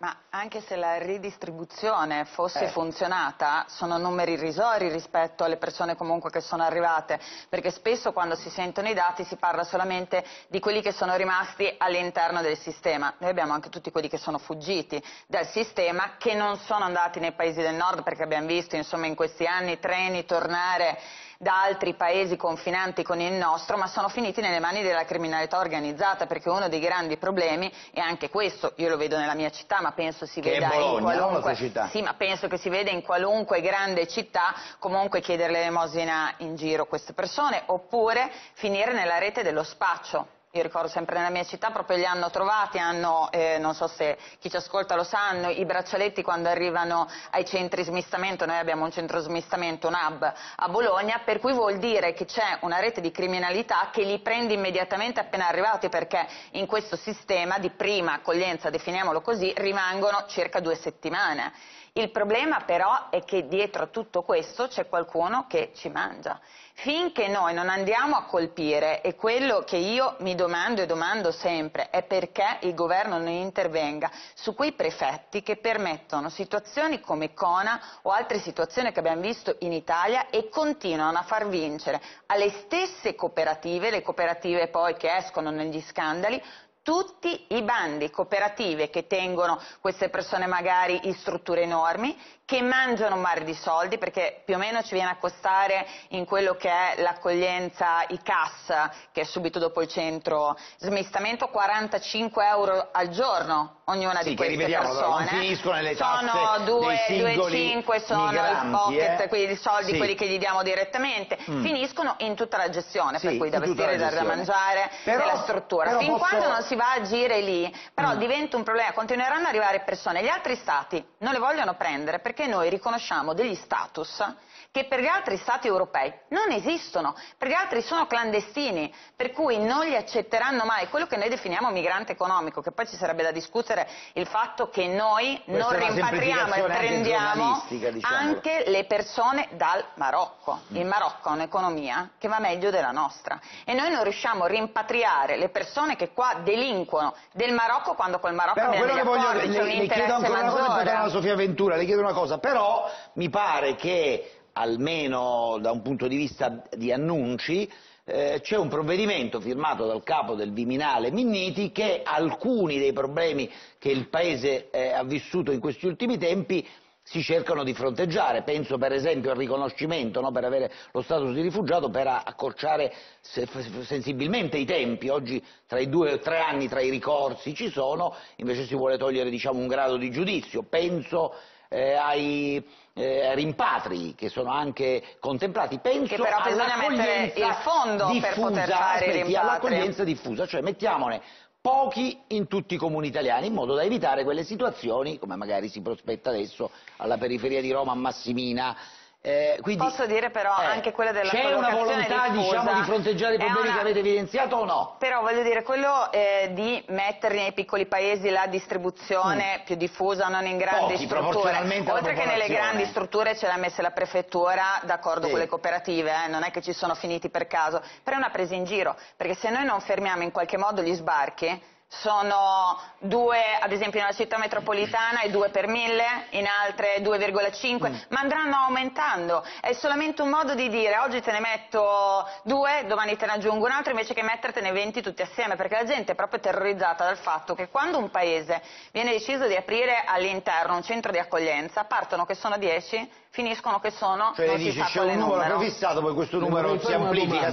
Ma anche se la ridistribuzione fosse Eh. funzionata, sono numeri irrisori rispetto alle persone comunque che sono arrivate, perché spesso quando si sentono i dati si parla solamente di quelli che sono rimasti all'interno del sistema. Noi abbiamo anche tutti quelli che sono fuggiti dal sistema, che non sono andati nei paesi del nord, perché abbiamo visto insomma in questi anni treni tornare da altri paesi confinanti con il nostro, ma sono finiti nelle mani della criminalità organizzata, perché uno dei grandi problemi è anche questo, io lo vedo nella mia città, ma penso si veda Bologna, in qualunque. Sì, ma penso che si veda in qualunque grande città comunque chiedere l'elemosina in giro a queste persone, oppure finire nella rete dello spaccio. Io ricordo sempre nella mia città, proprio li hanno trovati, hanno, eh, non so se chi ci ascolta lo sanno, i braccialetti quando arrivano ai centri smistamento, noi abbiamo un centro smistamento, un hub a Bologna, per cui vuol dire che c'è una rete di criminalità che li prende immediatamente appena arrivati, perché in questo sistema di prima accoglienza, definiamolo così, rimangono circa due settimane. Il problema però è che dietro a tutto questo c'è qualcuno che ci mangia. Finché noi non andiamo a colpire, e quello che io mi domando e domando sempre è perché il governo non intervenga su quei prefetti che permettono situazioni come Cona o altre situazioni che abbiamo visto in Italia e continuano a far vincere alle stesse cooperative, le cooperative poi che escono negli scandali, tutti i bandi cooperative che tengono queste persone magari in strutture enormi, che mangiano un mare di soldi, perché più o meno ci viene a costare in quello che è l'accoglienza, i CAS, che è subito dopo il centro smistamento, 45 euro al giorno ognuna Sì, di queste persone. sono tasse due, dei singoli 2,5 sono il migranti, pocket, eh. quindi i soldi Sì. quelli che gli diamo direttamente, Mm. finiscono in tutta la gestione, Sì, per cui da vestire, da mangiare, Però- della struttura. Fin quando non si va a agire lì, però Mm. diventa un problema, continueranno ad arrivare persone, gli altri stati non le vogliono prendere perché noi riconosciamo degli status che per gli altri stati europei non esistono, per gli altri sono clandestini, per cui non li accetteranno mai. Quello che noi definiamo migrante economico, che poi ci sarebbe da discutere il fatto che noi Questa non rimpatriamo e anche prendiamo giornalistica, diciamolo. anche le persone dal Marocco. Il Marocco ha un'economia che va meglio della nostra e noi non riusciamo a rimpatriare le persone che qua delinquono del Marocco quando col Marocco Però quello che voglio, le, c'è un le chiedo ancora una cosa e poi Sofia Ventura, le chiedo una cosa, però mi pare che almeno da un punto di vista di annunci eh, c'è un provvedimento firmato dal capo del Viminale Minniti che alcuni dei problemi che il Paese eh, ha vissuto in questi ultimi tempi si cercano di fronteggiare, penso per esempio al riconoscimento no, per avere lo status di rifugiato per accorciare se- sensibilmente i tempi, oggi tra i due o tre anni tra i ricorsi ci sono, invece si vuole togliere diciamo, un grado di giudizio, penso eh, ai eh, rimpatri che sono anche contemplati, penso Che però bisogna mettere il fondo per diffusa, poter fare i rimpatri. all'accoglienza diffusa, cioè mettiamone pochi in tutti i comuni italiani in modo da evitare quelle situazioni come magari si prospetta adesso alla periferia di Roma a Massimina eh, quindi, Posso dire però eh, anche quella della c'è una volontà diffusa diciamo di fronteggiare i problemi una- che avete evidenziato o no? Però voglio dire, quello eh, di mettere nei piccoli paesi la distribuzione più diffusa, non in grandi Mm. Pochi, strutture, oltre che nelle grandi strutture ce l'ha messa la prefettura d'accordo Sì. con le cooperative, eh, non è che ci sono finiti per caso, però è una presa in giro, perché se noi non fermiamo in qualche modo gli sbarchi, sono due, ad esempio nella città metropolitana è 2 per 1000, in altre 2,5, Mm. ma andranno aumentando. È solamente un modo di dire oggi te ne metto due, domani te ne aggiungo un altro, invece che mettertene 20 tutti assieme, perché la gente è proprio terrorizzata dal fatto che quando un paese viene deciso di aprire all'interno un centro di accoglienza, partono che sono 10, finiscono che sono Cioè non dici si sa c'è quale un numero numero. prefissato poi questo numero si amplifica.